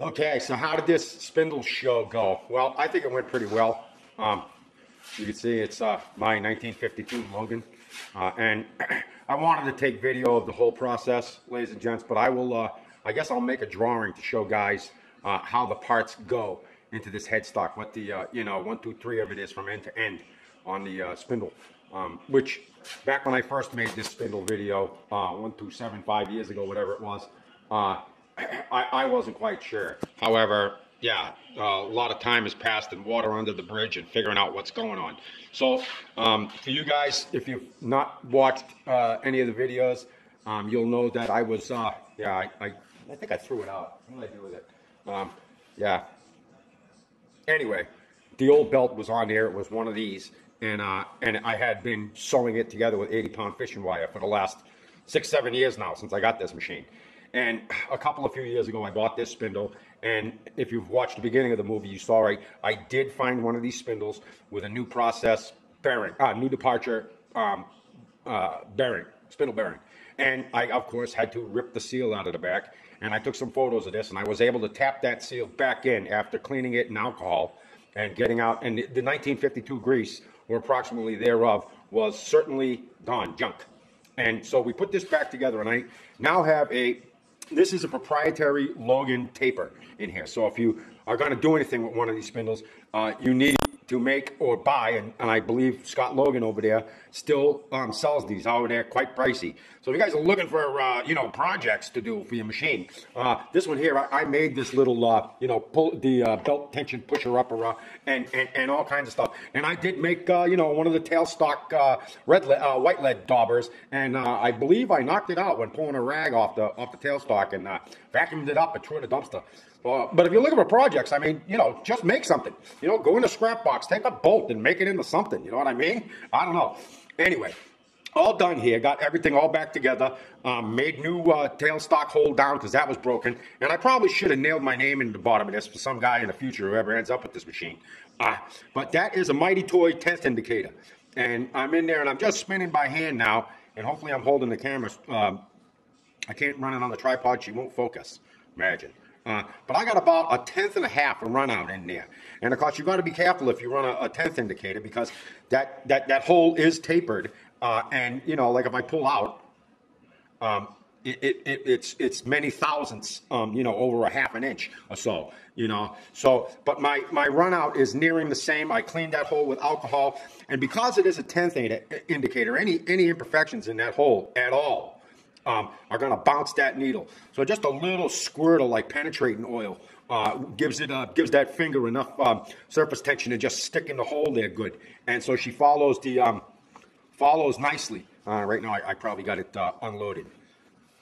Okay, so how did this spindle show go? Well, I think it went pretty well. Um, you can see it's uh, my 1952 Logan. Uh, and I wanted to take video of the whole process, ladies and gents, but I will, uh, I guess I'll make a drawing to show guys uh, how the parts go into this headstock, what the, uh, you know, one, two, three of it is from end to end on the uh, spindle. Um, which, back when I first made this spindle video, one, two, seven, five years ago, whatever it was, I, I wasn't quite sure. However, yeah, uh, a lot of time has passed and water under the bridge and figuring out what's going on. So um, for you guys, if you've not watched uh, any of the videos, um, you'll know that I was, uh, yeah, I, I, I, think I threw it out. What did I do with it? Um, yeah. Anyway, the old belt was on there. It was one of these. And, uh, and I had been sewing it together with 80 pound fishing wire for the last six, seven years now since I got this machine. And a couple of few years ago, I bought this spindle. And if you've watched the beginning of the movie, you saw I, I did find one of these spindles with a new process bearing, uh, new departure um, uh, bearing, spindle bearing. And I, of course, had to rip the seal out of the back. And I took some photos of this, and I was able to tap that seal back in after cleaning it in alcohol and getting out. And the, the 1952 grease, or approximately thereof, was certainly gone, junk. And so we put this back together, and I now have a this is a proprietary Logan taper in here. So if you are going to do anything with one of these spindles, uh, you need to make or buy, and, and, I believe Scott Logan over there still um, sells these out there quite pricey. So if you guys are looking for, uh, you know, projects to do for your machine, uh, this one here, I, I made this little, uh, you know, pull the uh, belt tension pusher upper uh, and, and, and all kinds of stuff. And I did make, uh, you know, one of the tailstock red lead, white lead daubers, and I believe I knocked it out when pulling a rag off the off the tailstock and vacuumed it up and threw it in the dumpster. Uh, but if you're looking for projects, I mean, you know, just make something. You know, go in a scrap box, take a bolt and make it into something. You know what I mean? I don't know. Anyway, all done here. Got everything all back together. Um, made new uh, tailstock hold down because that was broken. And I probably should have nailed my name in the bottom of this for some guy in the future, whoever ends up with this machine. Uh, but that is a Mitutoyo 10th indicator. And I'm in there and I'm just spinning by hand now. And hopefully I'm holding the camera. Um, I can't run it on the tripod. She won't focus. Imagine. Uh, but I got about a tenth and a half of run out in there. And of course, you've got to be careful if you run a, a tenth indicator because that, that, that hole is tapered. Uh, and, you know, like if I pull out, um, it, it, it, it's it's many thousandths, um, you know, over a half an inch or so, you know. So, but my my run out is nearing the same. I cleaned that hole with alcohol, and because it is a tenth indicator, any any imperfections in that hole at all um, are going to bounce that needle. So just a little squirt of like penetrating oil uh, gives it uh, gives that finger enough um, surface tension to just stick in the hole there good. And so she follows the um, follows nicely. Uh, right now I, I, probably got it uh, unloaded.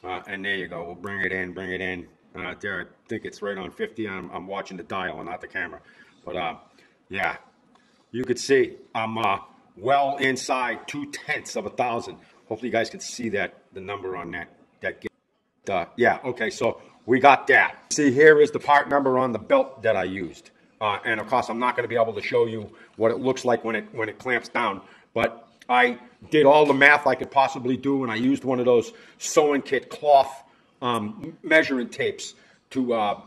Uh, and there you go. We'll bring it in, bring it in. Uh, there, I think it's right on 50. I'm, I'm watching the dial and not the camera. But yeah, you could see I'm well inside two tenths of a thousand. Hopefully you guys can see that, the number on that. that uh, yeah, okay, so we got that. See, here is the part number on the belt that I used. Uh, and of course, I'm not going to be able to show you what it looks like when it when it clamps down. But I did all the math I could possibly do, and I used one of those sewing kit cloth um, measuring tapes to uh,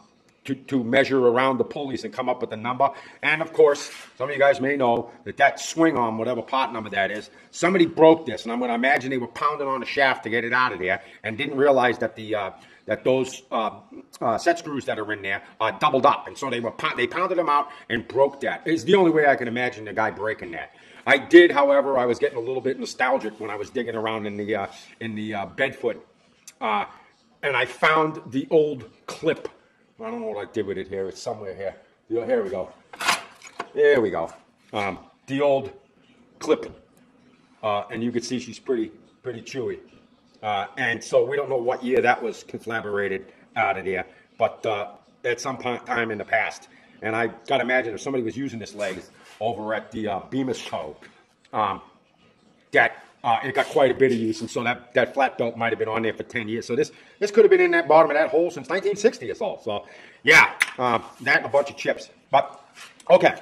to, to measure around the pulleys and come up with a number. And of course, some of you guys may know that that swing arm, whatever part number that is, somebody broke this, and I'm going to imagine they were pounding on the shaft to get it out of there and didn't realize that the uh, that those uh, uh, set screws that are in there are doubled up, and so they were they pounded them out and broke that. It's the only way I can imagine the guy breaking that. I did, however, I was getting a little bit nostalgic when I was digging around in the uh, in the uh, bedfoot, uh, and I found the old clip I don't know what I did with it here. It's somewhere here. Here we go. There we go. Um, the old clip. Uh, and you can see she's pretty, pretty chewy. Uh, and so we don't know what year that was collaborated out of there, but uh, at some point time in the past. And I got to imagine if somebody was using this leg over at the uh, Bemis show, um, that uh, it got quite a bit of use, and so that, that flat belt might have been on there for 10 years. So this this could have been in that bottom of that hole since 1960 or so. So, yeah, uh, that and a bunch of chips. But, okay.